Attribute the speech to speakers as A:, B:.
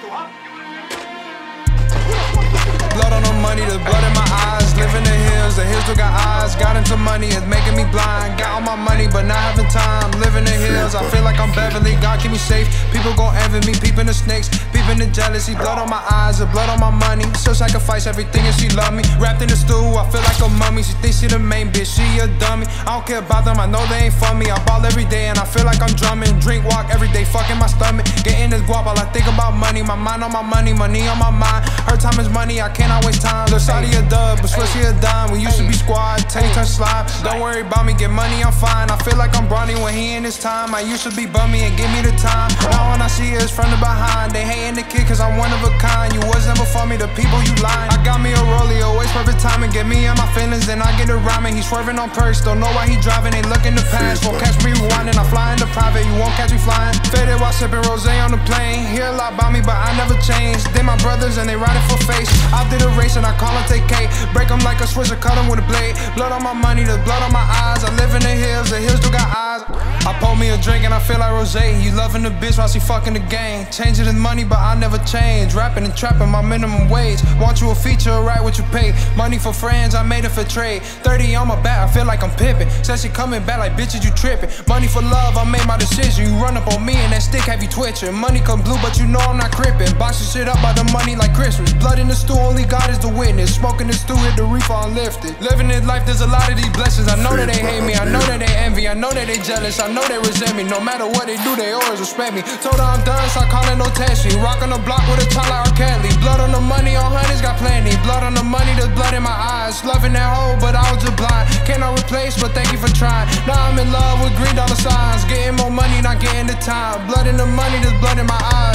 A: Blood on the money, the blood in my eyes. Live in the hills, the hills still got eyes. Got into money, it's making me blind. Got all my money, but not having time. Live in the hills, I feel like I'm Beverly. God keep me safe. People gon' envy me, peeping the snakes, peeping the jealousy. Blood on my eyes, the blood on my money. She'll sacrifice everything and she love me. Wrapped like a mummy. She thinks she the main bitch, she a dummy. I don't care about them, I know they ain't for me. I ball every day and I feel like I'm drumming. Drink, walk every day, fucking my stomach. Getting this guap while I think about money. My mind on my money, money on my mind. Her time is money, I cannot waste time. Lil' Shawty a dub, but swear she a dime. We used to be squad, take turn slime. Don't worry about me, get money, I'm fine. I feel like I'm Bronny when he in his time. I used to be bummy and give me the time. Now when I see her, it's from the behind. They hating the kid cause I'm one of a kind. You wasn't before me, the people you lying. I got me a rollie, always perfect timing. Get me in my feelings, then I get it rhyming. He swerving on perks, don't know why he driving. Ain't looking to pass. Won't catch me rewinding, I fly in the private. You won't catch me flying. Faded while sipping rose on the plane. Hear a lot about me, but I never change. They my brothers and they ride riding for face. I did a race and I call them take K. Break them like a switcher, cut them with a blade. Blood on my money, the blood on my eyes. I live in the hills, the hills still got eyes. I pour me a drink and I feel like Rose. You loving the bitch while she fucking the game. Changing the money, but I never change. Rapping and trapping my minimum wage. Want you a feature, right what you pay. Money for friends, I made it for trade. 30 on my back, I feel like I'm pimping. Said she coming back like bitches, you tripping. Money for love, I made my decision. You run up on me and stick have you twitching. Money come blue, but you know I'm not crippin'. Boxing shit up by the money like Christmas. Blood in the stew, only God is the witness. Smoking the stew, hit the reefer unlifted. Living this life, there's a lot of these blessings. I know that they hate me, I know that they envy, I know that they jealous, I know they resent me. No matter what they do, they always respect me. Told her I'm done, so I call it no testing. Rock on the block with a top like R. Kelly. Blood on the money, on hundreds got plenty. Blood on the money, there's blood in my eyes. Loving that hoe, but I was just blind. Cannot replace, but thank you for trying. Now I'm in love with green dollar signs. Getting more money, not getting the time. Blood in the money, there's blood in my eyes.